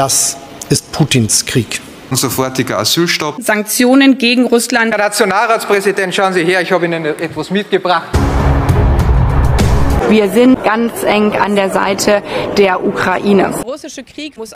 Das ist Putins Krieg. Sofortiger Asylstopp. Sanktionen gegen Russland. Herr Nationalratspräsident, schauen Sie her, ich habe Ihnen etwas mitgebracht. Wir sind ganz eng an der Seite der Ukraine. Der russische Krieg muss